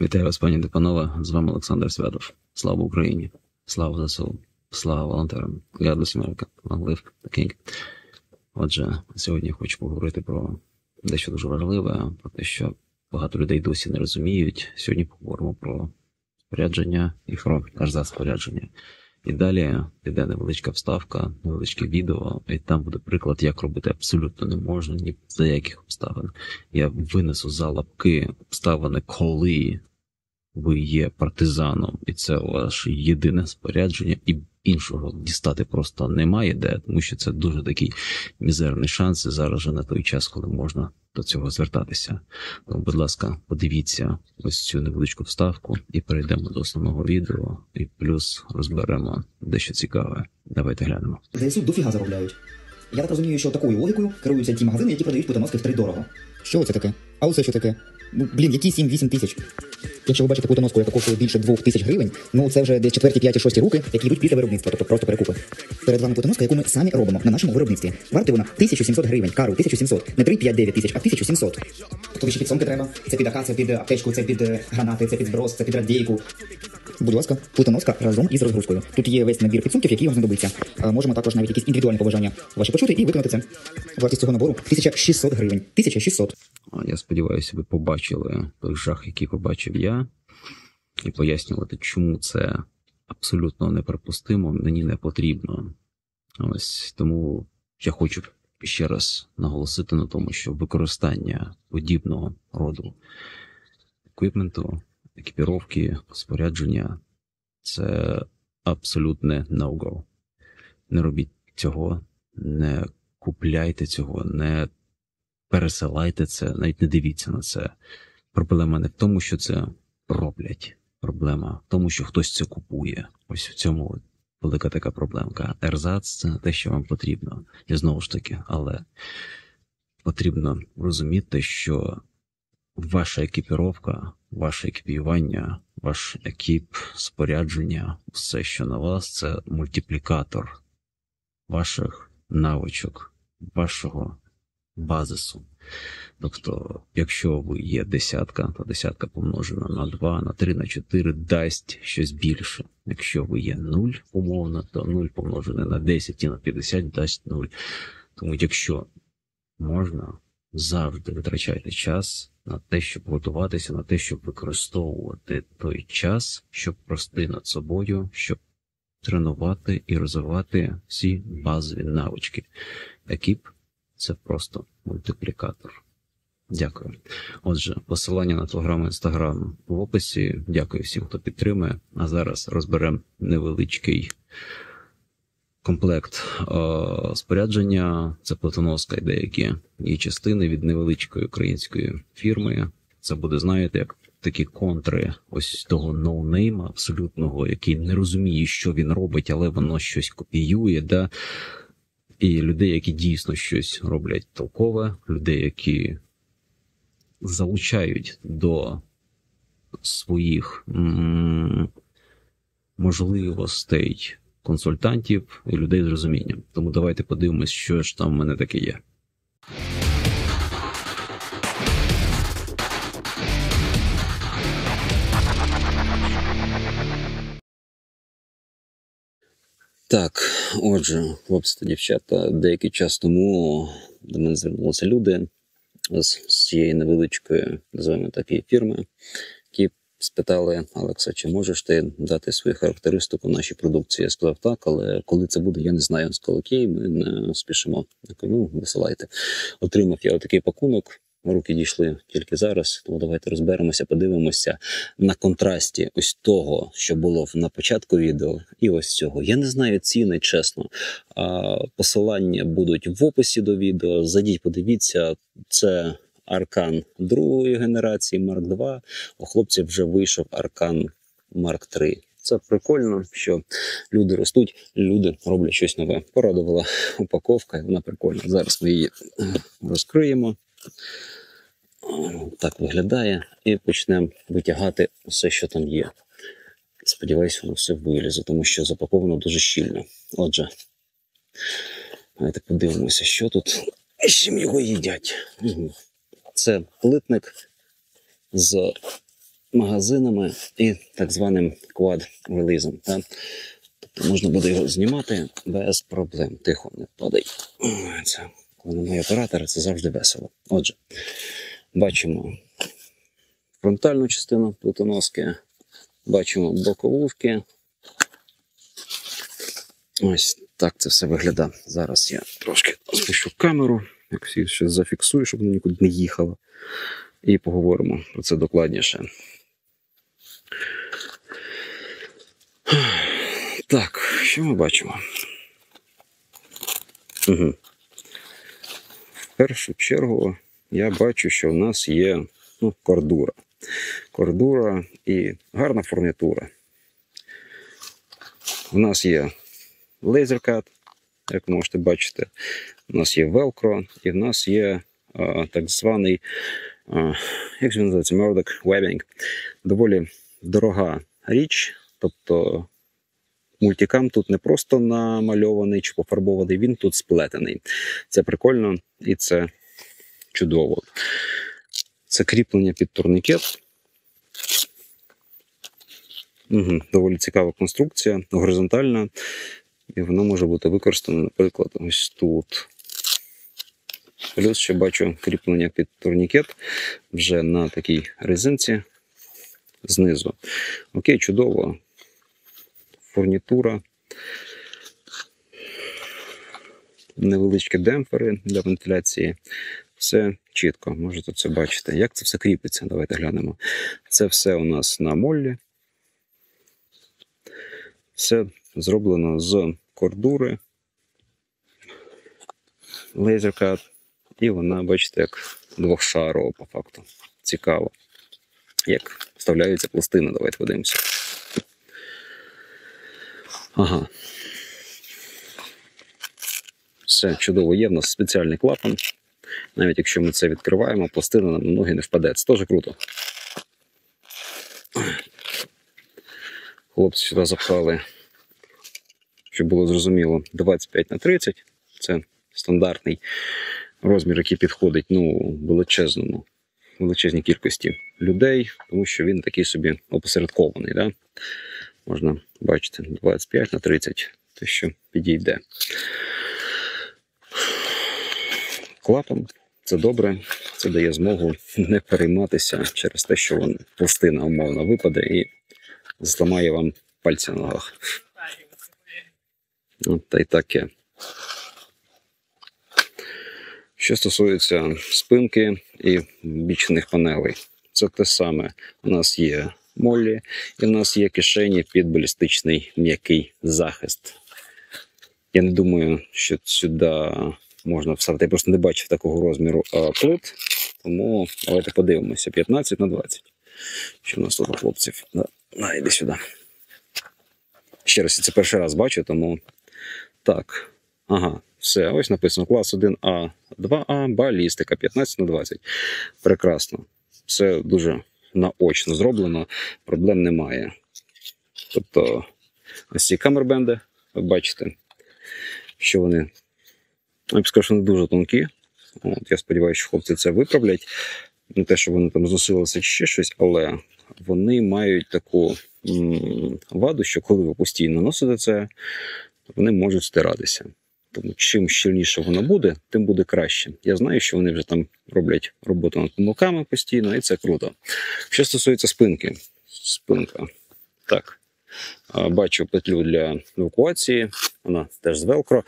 Вітаю вас, пані та панове. З вами Олександр Святов. Слава Україні! Слава ЗСУ! Слава волонтерам! Bless America! Long live the Отже, сьогодні я хочу поговорити про дещо дуже важливе, про те, що багато людей досі не розуміють. Сьогодні поговоримо про спорядження і про аж за спорядження. І далі піде невеличка вставка, невеличке відео, і там буде приклад, як робити абсолютно не можна, ні за яких обставин. Я винесу за лапки обставини, коли ви є партизаном, і це ваше єдине спорядження, і іншого дістати просто немає де, тому що це дуже такий мізерний шанс. І зараз же не той час, коли можна до цього звертатися. Тому, будь ласка, подивіться ось цю невеличку вставку і перейдемо до основного відео, і плюс розберемо дещо цікаве. Давайте глянемо. ЗСУ дофіга заробляють. Я так розумію, що такою логікою керуються ті магазини, які продають путоноски втридорого. Що це таке? А оце що таке? Ну, блін, які 7-8 тисяч? Якщо ви бачите путоноску, яка коштує більше 2 тисяч гривень, ну це вже десь четверті, п'яті, шості руки, які йдуть після виробництва, тобто просто перекупи. Перед вами путоноска, яку ми самі робимо на нашому виробництві. Вартує вона 1700 гривень, кару 1700, не 3-5-9 тисяч, а 1700. Тобі ще підсумки треба. Це під АК, це під аптечку, це під е, гранати, це під зброс, це під радійку. Будь ласка, плитоноска разом із розгрузкою. Тут є весь набір підсумків, які вам знадобиться. А можемо також навіть якісь індивідуальні побажання ваші почути і виконати це. Вартість цього набору 1600 гривень. 1600. Я сподіваюся, ви побачили той жах, який побачив я, і пояснювати, чому це абсолютно неприпустимо, мені не потрібно. Ось тому я хочу ще раз наголосити на тому, що використання подібного роду еквіпменту, екіпіровки, спорядження це абсолютне no-go. Не робіть цього, не купляйте цього, не пересилайте це, навіть не дивіться на це. Проблема не в тому, що це роблять. Проблема в тому, що хтось це купує. Ось в цьому велика така проблемка. Ерзац це те, що вам потрібно. І знову ж таки, але потрібно розуміти, що ваша екіпіровка, ваше екіпіювання, ваш екіп, спорядження, все, що на вас, це мультиплікатор ваших навичок, вашого базису. Тобто, якщо ви є десятка, то десятка помножена на 2, на 3, на 4 дасть щось більше. Якщо ви є 0 умовно, то 0 помножене на 10 і на 50 дасть 0. Тому якщо можна, завжди витрачайте час на те, щоб готуватися, на те, щоб використовувати той час, щоб прости над собою, щоб тренувати і розвивати всі базові навички. Екіп це просто мультиплікатор. Дякую. Отже, посилання на телеграм і інстаграм в описі. Дякую всім, хто підтримує. А зараз розберемо невеличкий комплект е, спорядження. Це платоноска і деякі її частини від невеличкої української фірми. Це буде, знаєте, як такі контри ось того ноунейма абсолютного, який не розуміє, що він робить, але воно щось копіює. Да? І людей, які дійсно щось роблять толкове, людей, які залучають до своїх можливостей консультантів і людей з розумінням. Тому давайте подивимось, що ж там в мене таке є. Так, отже, хлопці та дівчата, деякий час тому до мене звернулися люди з, цієї невеличкої, називаємо такі фірми, які спитали Алекса, чи можеш ти дати свою характеристику нашій продукції? Я сказав так, але коли це буде, я не знаю. Я сказав, окей, ми не спішимо. Я кажу, ну, висилайте. Отримав я отакий пакунок. Руки дійшли тільки зараз, тому давайте розберемося, подивимося на контрасті ось того, що було на початку відео, і ось цього. Я не знаю ціни, чесно. Посилання будуть в описі до відео. Зайдіть, подивіться, це аркан другої генерації Марк 2. У хлопців вже вийшов аркан Марк 3. Це прикольно, що люди ростуть, люди роблять щось нове. Порадувала упаковка, вона прикольна. Зараз ми її розкриємо. Так виглядає, і почнемо витягати все, що там є. Сподіваюсь, воно все вилізе, тому що запаковано дуже щільно. Отже, давайте подивимося, що тут і чим його їдять. Це плитник з магазинами і так званим квад-релізом. Тобто можна буде його знімати без проблем. Тихо, не падай. Це, коли немає оператора, це завжди весело. Отже, бачимо фронтальну частину плитоноски, бачимо боковушки. Ось так це все виглядає. Зараз я трошки спущу камеру, якось її ще зафіксую, щоб вона нікуди не їхала. І поговоримо про це докладніше. Так, що ми бачимо? Угу. В першу чергу я бачу, що в нас є ну, кордура. Кордура і гарна фурнітура. У нас є лазеркат, як можете бачити. У нас є велкро, і в нас є а, так званий, а, як він називається, Murdoch Webbing. Доволі дорога річ. Тобто мультикам тут не просто намальований чи пофарбований, він тут сплетений. Це прикольно і це чудово. Це кріплення під турнікет. Угу, доволі цікава конструкція, горизонтальна, і вона може бути використана, наприклад, ось тут. Плюс ще бачу кріплення під турнікет вже на такій резинці знизу. Окей, чудово. Фурнітура. Невеличкі демпфери для вентиляції. Все чітко, можете це бачити. Як це все кріпиться? Давайте глянемо. Це все у нас на моллі. Все зроблено з кордури, лазеркат, і вона, бачите, як двохшарова по факту. Цікаво. Як вставляються пластини, давайте подивимося. Ага. Все чудово, є в нас спеціальний клапан. Навіть якщо ми це відкриваємо, пластина на ноги не впаде. Це теж круто. Хлопці сюди запхали, щоб було зрозуміло, 25 на 30. Це стандартний розмір, який підходить ну, величезному, величезній кількості людей, тому що він такий собі опосередкований. Да? Можна бачити 25 на 30, те, що підійде. Клапан це добре, це дає змогу не перейматися через те, що вон пластина умовно випаде і зламає вам пальці на ногах. От та й таке. Що стосується спинки і бічних панелей, це те саме. У нас є молі, і в нас є кишені під балістичний м'який захист. Я не думаю, що сюди можна вставити. Я просто не бачив такого розміру плит, тому давайте подивимося: 15 на 20. Що в нас тут хлопців? Да. На, йди сюди. Ще раз, це перший раз бачу, тому так. Ага, все, ось написано клас 1А, 2А, балістика 15 на 20. Прекрасно. Все дуже наочно зроблено, проблем немає. Тобто, ось ці камербенди, ви бачите, що вони, я б скажу, що вони дуже тонкі. От, Я сподіваюся, що хлопці це виправлять. Не те, що вони там зносилися чи ще щось, але вони мають таку ваду, що коли ви постійно носите це, вони можуть стиратися. Тому чим щільніше воно буде, тим буде краще. Я знаю, що вони вже там роблять роботу над помилками постійно, і це круто. Що стосується спинки, спинка. Так. Бачу петлю для евакуації, вона теж з велкро.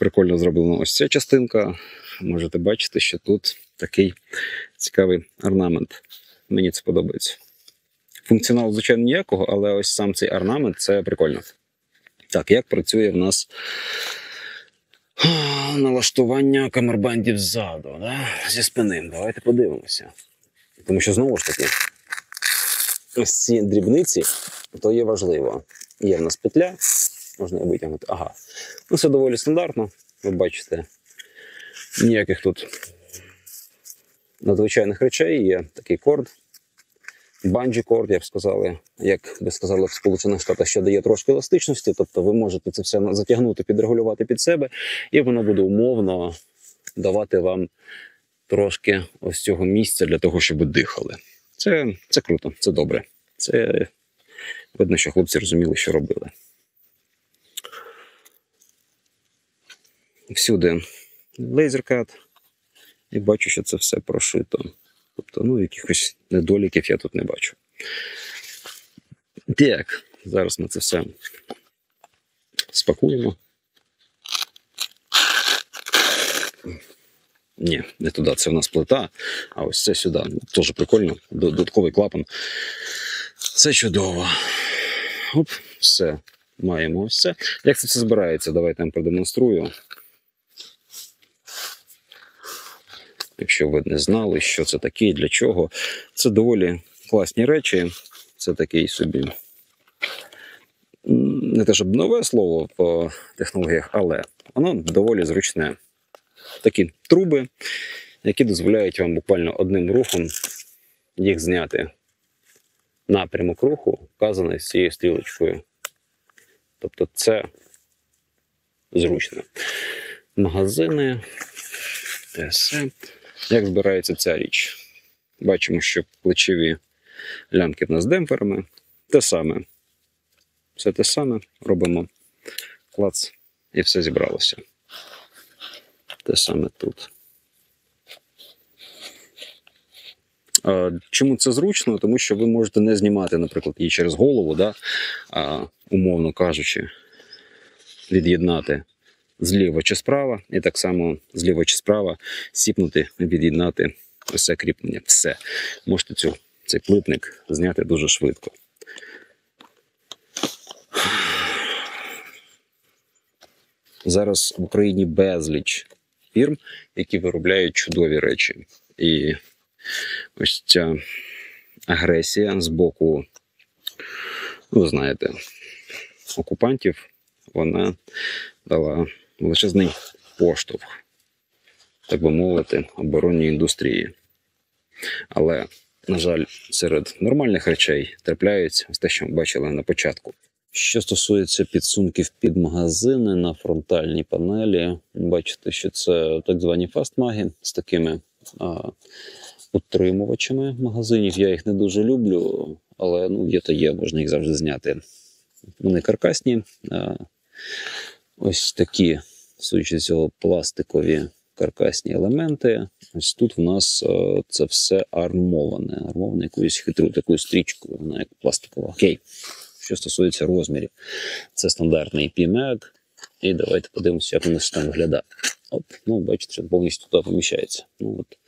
Прикольно зроблена ось ця частинка. Можете бачити, що тут такий цікавий орнамент. Мені це подобається. Функціонал, звичайно, ніякого, але ось сам цей орнамент це прикольно. Так, як працює в нас налаштування камербандів ззаду, да? зі спини. Давайте подивимося. Тому що знову ж таки, ось ці дрібниці, то є важливо. Є в нас петля, можна її витягнути. Ага. Ну, все доволі стандартно. Ви бачите, ніяких тут надзвичайних речей. Є такий корд, банджі корд, я б сказали, як би сказали в Сполучених Штатах, що дає трошки еластичності, тобто ви можете це все затягнути, підрегулювати під себе, і воно буде умовно давати вам трошки ось цього місця для того, щоб дихали. Це, це круто, це добре. Це видно, що хлопці розуміли, що робили. Всюди лазеркат, і бачу, що це все прошито. Тобто, ну, якихось недоліків я тут не бачу. Так, зараз ми це все спакуємо. Ні, не туди, це в нас плита, а ось це сюди. Теж прикольно. Додатковий клапан. Це чудово. Оп, все. Маємо ось це. Як це все збирається? Давайте я вам продемонструю. Якщо ви не знали, що це таке і для чого. Це доволі класні речі. Це такий собі. Не те, щоб нове слово по технологіях, але воно доволі зручне. Такі труби, які дозволяють вам буквально одним рухом їх зняти. Напрямок руху вказаний з цією стрілочкою. Тобто це зручно. Магазини, ТСМ. Як збирається ця річ? Бачимо, що плечові лямки в нас з демпферами. Те саме. Все те саме робимо клац і все зібралося. Те саме тут. Чому це зручно? Тому що ви можете не знімати, наприклад, її через голову, да? умовно кажучи, від'єднати зліва чи справа, і так само зліва чи справа сіпнути, від'єднати це кріплення. Все. Можете цю, цей плитник зняти дуже швидко. Зараз в Україні безліч фірм, які виробляють чудові речі. І ось ця агресія з боку, ви знаєте, окупантів, вона дала величезний поштовх, так би мовити, оборонній індустрії. Але, на жаль, серед нормальних речей трапляються ось те, що ми бачили на початку. Що стосується підсумків під магазини на фронтальній панелі, бачите, що це так звані фастмаги з такими а, утримувачами магазинів. Я їх не дуже люблю, але ну, є то є, можна їх завжди зняти. Вони каркасні. А, Ось такі, судячи з цього, пластикові каркасні елементи. Ось тут в нас а, це все армоване, армоване якоюсь хитру такою стрічкою, вона як пластикова. Окей. Що стосується розмірів, це стандартний PMAG. І давайте подивимося, як воно там виглядає. Оп, ну, бачите, що повністю туди поміщається. Ну, от,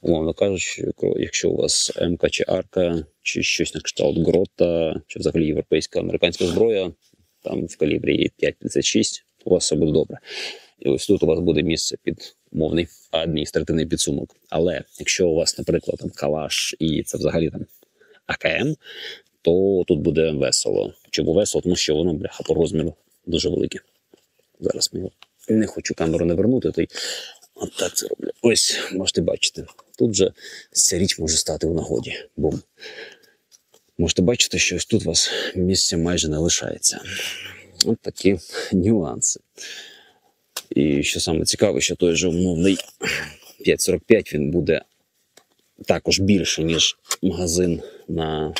Умовно кажучи, якщо у вас МК чи Арка, чи щось на кшталт Грота, чи взагалі європейська американська зброя, там в калібрі 5,56, у вас все буде добре. І ось тут у вас буде місце під умовний адміністративний підсумок. Але якщо у вас, наприклад, там калаш і це взагалі там АКМ, то тут буде весело. Чому весело? Тому що воно бляха по розміру дуже велике. Зараз ми не хочу камеру не вернути, то й от так це роблю. Ось, можете бачити. Тут вже ця річ може стати у нагоді. Бум. Можете бачити, що ось тут у вас місця майже не лишається. От такі нюанси. І що саме цікаве, що той же умовний 545 він буде також більше, ніж магазин на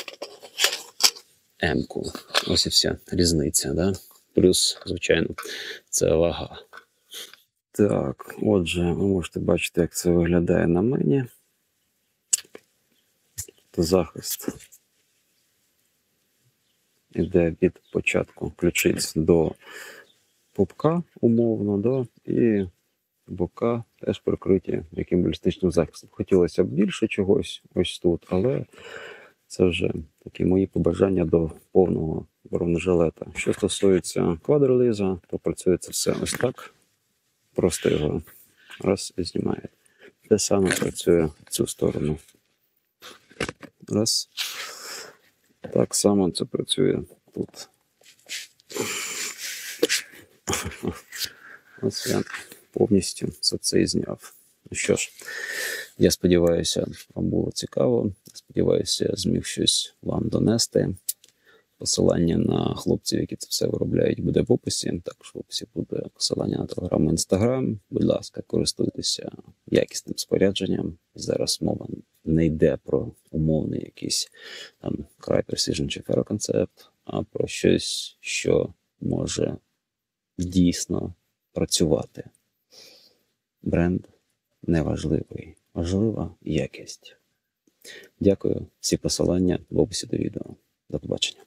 М-ку. Ось і вся різниця. Да? Плюс, звичайно, це вага. Так, отже, ви можете бачити, як це виглядає на мені. Захист іде від початку ключиць до пупка умовно, да? і бока теж прикриті яким балістичним захистом. Хотілося б більше чогось ось тут, але це вже такі мої побажання до повного бронежилета. Що стосується квадроліза, то працює це все ось так. Просто його раз і знімає. Те саме працює в цю сторону. Раз. Так само це працює тут. Ось я повністю це це і зняв. Ну що ж, я сподіваюся, вам було цікаво. Сподіваюся, я зміг щось вам донести. Посилання на хлопців, які це все виробляють, буде в описі. Також в описі буде посилання на телеграм і інстаграм. Будь ласка, користуйтеся якісним спорядженням. Зараз мова не йде про умовний якийсь там Cry Precision чи фероконцепт, а про щось, що може дійсно працювати. Бренд неважливий, важлива якість. Дякую. Всі посилання в описі до відео. До побачення.